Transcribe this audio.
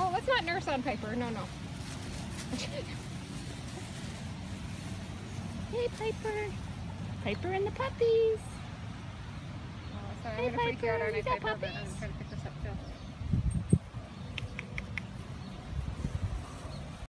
Oh, let's not nurse on Piper. No, no. hey, Piper. Piper and the puppies. Oh, sorry, Hey, I'm gonna freak out, Piper, aren't you got Piper? I'm puppies? trying